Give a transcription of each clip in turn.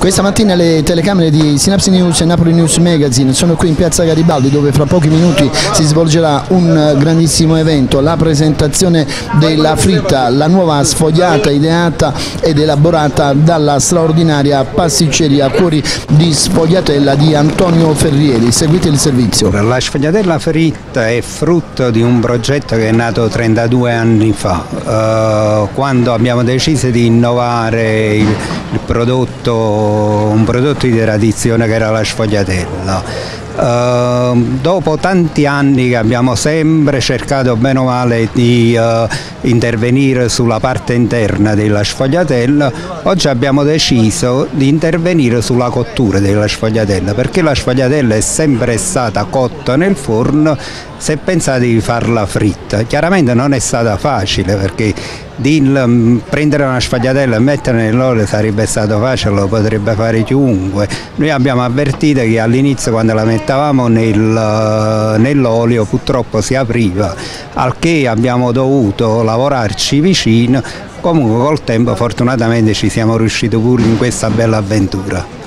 Questa mattina le telecamere di Synapse News e Napoli News Magazine sono qui in piazza Garibaldi dove fra pochi minuti si svolgerà un grandissimo evento, la presentazione della fritta, la nuova sfogliata ideata ed elaborata dalla straordinaria pasticceria Cuori di Sfogliatella di Antonio Ferrieri. Seguite il servizio. La sfogliatella fritta è frutto di un progetto che è nato 32 anni fa, eh, quando abbiamo deciso di innovare il, prodotto, un prodotto di tradizione che era la sfogliatella. Uh, dopo tanti anni che abbiamo sempre cercato bene o male di uh, intervenire sulla parte interna della sfogliatella, oggi abbiamo deciso di intervenire sulla cottura della sfogliatella perché la sfogliatella è sempre stata cotta nel forno se pensate di farla fritta. Chiaramente non è stata facile perché di mm, prendere una sfogliatella e metterla nell'olio sarebbe stato facile, lo potrebbe fare chiunque. Noi abbiamo avvertito che all'inizio quando la mettavamo nel, nell'olio purtroppo si apriva, al che abbiamo dovuto lavorarci vicino, comunque col tempo fortunatamente ci siamo riusciti pure in questa bella avventura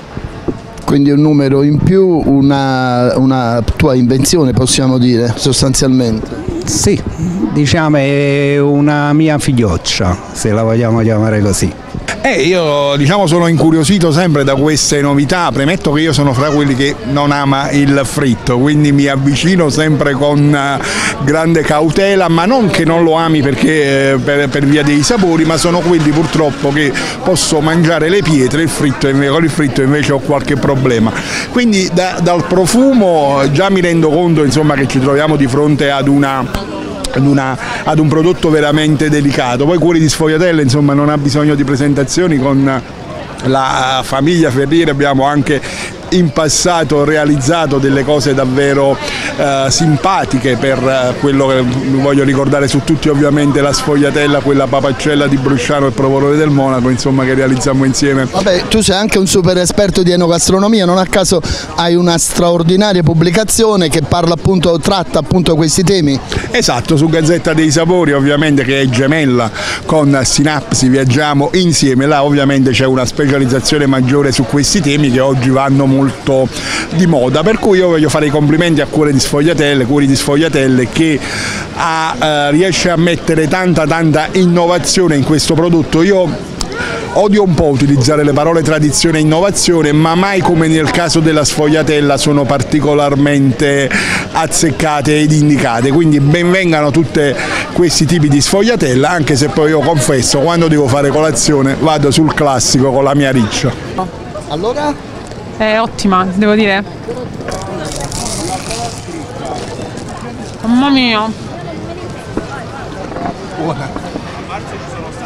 quindi un numero in più, una, una, tua invenzione possiamo dire sostanzialmente. Sì, diciamo è una mia figlioccia, se la vogliamo chiamare così. Eh, io diciamo sono incuriosito sempre da queste novità, premetto che io sono fra quelli che non ama il fritto, quindi mi avvicino sempre con eh, grande cautela, ma non che non lo ami perché, eh, per, per, via dei sapori, ma sono quelli purtroppo che posso mangiare le pietre, fritto, con il fritto invece ho qualche problema. Quindi da, dal profumo già mi rendo conto insomma, che ci troviamo di fronte ad una ad, una, ad, un prodotto veramente delicato. Poi Cuori di Sfogliatelle insomma, non ha bisogno di presentazioni con la famiglia Ferriere abbiamo anche in passato realizzato delle cose davvero eh, simpatiche per eh, quello che voglio ricordare su tutti ovviamente la sfogliatella, quella papaccella di Brusciano e Provolone del Monaco insomma che realizziamo insieme. Vabbè tu sei anche un super esperto di enogastronomia, non a caso hai una straordinaria pubblicazione che parla appunto, tratta appunto questi temi? Esatto, su Gazzetta dei Sapori ovviamente che è gemella con Sinapsi, viaggiamo insieme, là ovviamente c'è una specializzazione maggiore su questi temi che oggi vanno molto molto di moda, per cui io voglio fare i complimenti a Cuore di Sfogliatelle, Cuori di Sfogliatelle che ha, eh, riesce a mettere tanta tanta innovazione in questo prodotto. Io Odio un po' utilizzare le parole tradizione e innovazione, ma mai come nel caso della sfogliatella sono particolarmente azzeccate ed indicate, quindi benvengano tutti questi tipi di sfogliatella, anche se poi io confesso, quando devo fare colazione vado sul classico con la mia riccia. Allora? È ottima, devo dire. Mamma mia.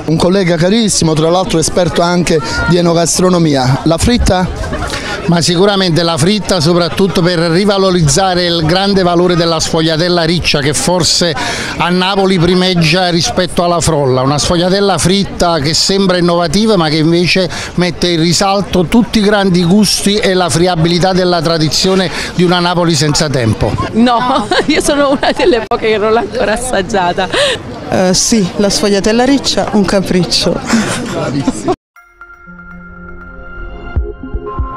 Un collega carissimo, tra l'altro esperto anche di enogastronomia. La fritta? Ma sicuramente la fritta soprattutto per rivalorizzare il grande valore della sfogliatella riccia che forse a Napoli primeggia rispetto alla frolla, una sfogliatella fritta che sembra innovativa ma che invece mette in risalto tutti i grandi gusti e la friabilità della tradizione di una Napoli senza tempo. No, io sono una delle poche che non l'ho ancora assaggiata. Uh, sì, la sfogliatella riccia, un capriccio.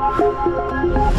Thank you.